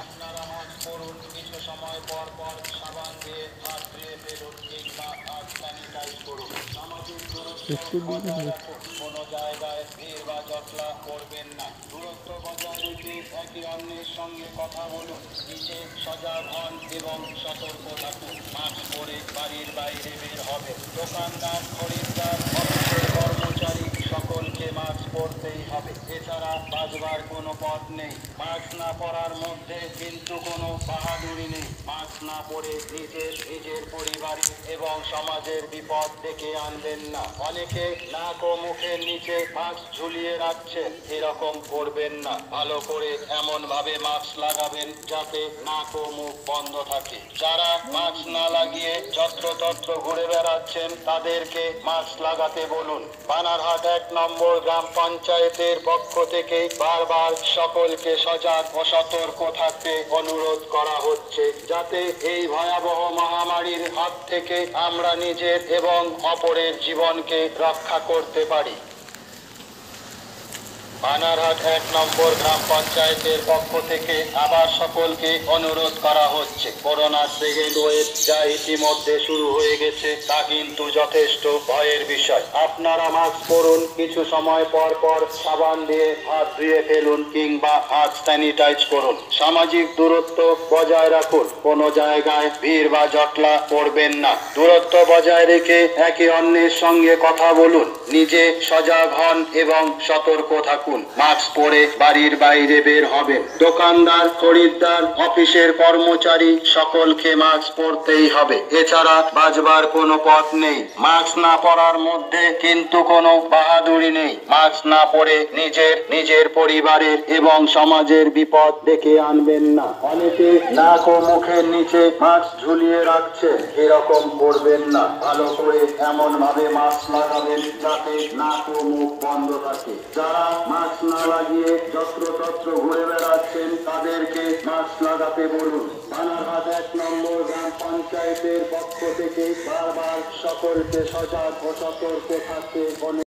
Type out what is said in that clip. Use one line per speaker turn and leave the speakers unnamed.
আপনারা মনে করুন কিছু সময় পর পর সাবান দিয়ে হাত ধুয়ে ফেলুন কিংবা হাত স্যানিটাইজ করুন সামাজিক দূরত্ব বজায় রাখুন কোনো জায়গায় ভিড় বা জটলা করবেন না দূরত্ব বজায় রেখে একে অন্যের সঙ্গে কথা বলুন নিচে সজাগ এবং সতর্ক থাকুন মাস্ক পরে বাড়ির বাইরে বের হবে। দোকানদার খরিদ্দার অফিসের কর্মচারী সকলকে মাস্ক পরতেই হবে এছাড়া বাজবার কোনো পথ নেই। মাস্ক না পরার মধ্যে কিন্তু কোনো বাহাদুরি নেই। মাস্ক না পরে নিজের নিজের পরিবারের এবং সমাজের বিপদ ডেকে আনবেন না। অনেকে নাক ও মুখের নিচে মাস্ক ঝুলিয়ে রাখছেন। এরকম করবেন না। ভালো করে এমন ভাবে মাস্ক লাগাবেন যাতে নাক ও মুখ বন্ধ থাকে। যারা মাস্ক না লাগিয়ে যত্রতত্র ঘুরে বেড়াচ্ছেন তাদেরকে মাস্ক লাগাতে বলুন। বানারহাট এক নম্বর গ্রাম পঞ্চায়েতের পক্ষ থেকে বারবার সকলকে সজাগ ও সতর্ক থাকতে অনুরোধ করা হচ্ছে, যাতে এই ভয়াবহ মহামারীর হাত থেকে আমরা নিজের এবং অপরের জীবনকে রক্ষা করতে পারি। বানারহাট এক নম্বর গ্রাম পঞ্চায়েতের পক্ষ থেকে আবার সকলকে অনুরোধ করা হচ্ছে। করোনা সেকেন্ড ওয়েভ যা ইতিমধ্যে শুরু হয়ে গেছে, তা কিন্তু যথেষ্ট ভয়ের বিষয়। আপনারা মাস্ক পরুন, কিছু সময় পর পর সাবান দিয়ে হাত ধুয়ে ফেলুন কিংবা হাত স্যানিটাইজ করুন। সামাজিক দূরত্ব বজায় রাখুন। কোনো জায়গায় ভিড় বা জটলা করবেন না। দূরত্ব বজায় রেখে একে অন্যের সঙ্গে কথা বলুন। নিজে সজাগ হন এবং সতর্ক থাকুন। মাস্ক পরে বাড়ির বাইরে বের হবেন। দোকানদার, খরিদ্দার, অফিসের কর্মচারী সকলকে মাস্ক পরতেই হবে। এছাড়া বাজবার কোনো পথ নেই। মাস্ক না পরার মধ্যে কিন্তু কোনো বাহাদুরি নেই। মাস্ক না পরে নিজের নিজের পরিবারের এবং সমাজের বিপদ ডেকে আনবেন না। অনেকে নাক ও মুখের নিচে মাস্ক ঝুলিয়ে রাখছে। এরকম করবেন না। ভালো করে এমন ভাবে মাস্ক লাগাবেন যাতে নাক ও মুখ বন্ধ থাকে। যারা মাস্ক না লাগিয়ে যত্র তত্র ঘুরে বেড়াচ্ছেন তাদেরকে মাস্ক লাগাতে বলুন। বানারহাট এক নম্বর গ্রাম পঞ্চায়েতের পক্ষ থেকে বারবার সকলকে সজাগ ও সতর্ক থাকতে